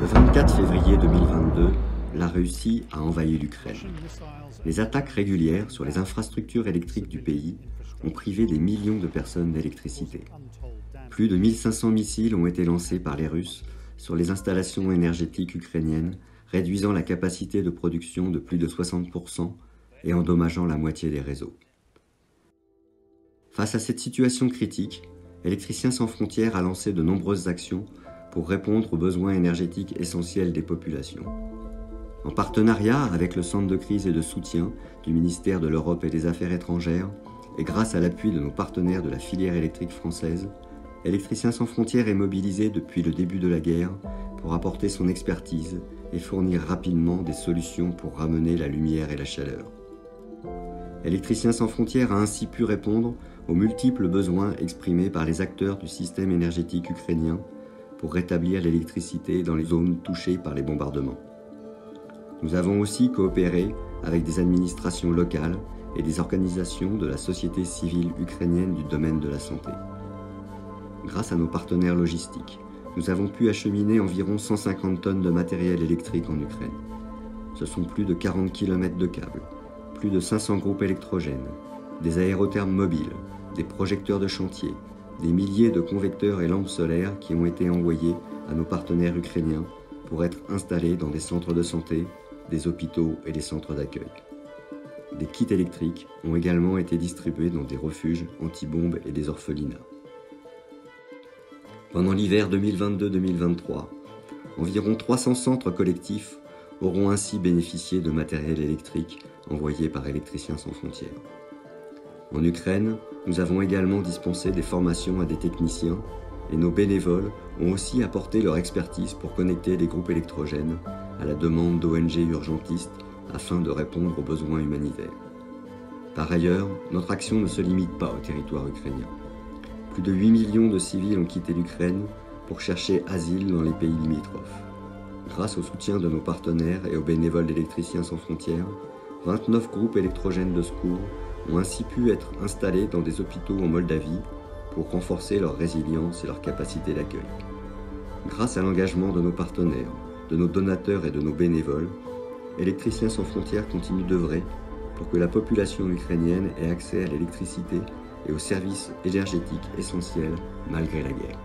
Le 24 février 2022, la Russie a envahi l'Ukraine. Les attaques régulières sur les infrastructures électriques du pays ont privé des millions de personnes d'électricité. Plus de 1500 missiles ont été lancés par les Russes sur les installations énergétiques ukrainiennes, réduisant la capacité de production de plus de 60% et endommageant la moitié des réseaux. Face à cette situation critique, Électriciens sans frontières a lancé de nombreuses actions pour répondre aux besoins énergétiques essentiels des populations. En partenariat avec le Centre de crise et de soutien du ministère de l'Europe et des Affaires étrangères, et grâce à l'appui de nos partenaires de la filière électrique française, Électriciens sans frontières est mobilisé depuis le début de la guerre pour apporter son expertise et fournir rapidement des solutions pour ramener la lumière et la chaleur. Électriciens sans frontières a ainsi pu répondre aux multiples besoins exprimés par les acteurs du système énergétique ukrainien pour rétablir l'électricité dans les zones touchées par les bombardements. Nous avons aussi coopéré avec des administrations locales et des organisations de la société civile ukrainienne du domaine de la santé. Grâce à nos partenaires logistiques, nous avons pu acheminer environ 150 tonnes de matériel électrique en Ukraine. Ce sont plus de 40 km de câbles, plus de 500 groupes électrogènes, des aérothermes mobiles, des projecteurs de chantier, des milliers de convecteurs et lampes solaires qui ont été envoyés à nos partenaires ukrainiens pour être installés dans des centres de santé, des hôpitaux et des centres d'accueil. Des kits électriques ont également été distribués dans des refuges anti-bombes et des orphelinats. Pendant l'hiver 2022-2023, environ 300 centres collectifs auront ainsi bénéficié de matériel électrique envoyé par Électriciens sans frontières. En Ukraine, nous avons également dispensé des formations à des techniciens et nos bénévoles ont aussi apporté leur expertise pour connecter les groupes électrogènes à la demande d'ONG urgentistes afin de répondre aux besoins humanitaires. Par ailleurs, notre action ne se limite pas au territoire ukrainien. Plus de 8 millions de civils ont quitté l'Ukraine pour chercher asile dans les pays limitrophes. Grâce au soutien de nos partenaires et aux bénévoles d'électriciens sans frontières, 29 groupes électrogènes de secours ont ainsi pu être installés dans des hôpitaux en Moldavie pour renforcer leur résilience et leur capacité d'accueil. Grâce à l'engagement de nos partenaires, de nos donateurs et de nos bénévoles, Électriciens sans frontières continue d'œuvrer pour que la population ukrainienne ait accès à l'électricité et aux services énergétiques essentiels malgré la guerre.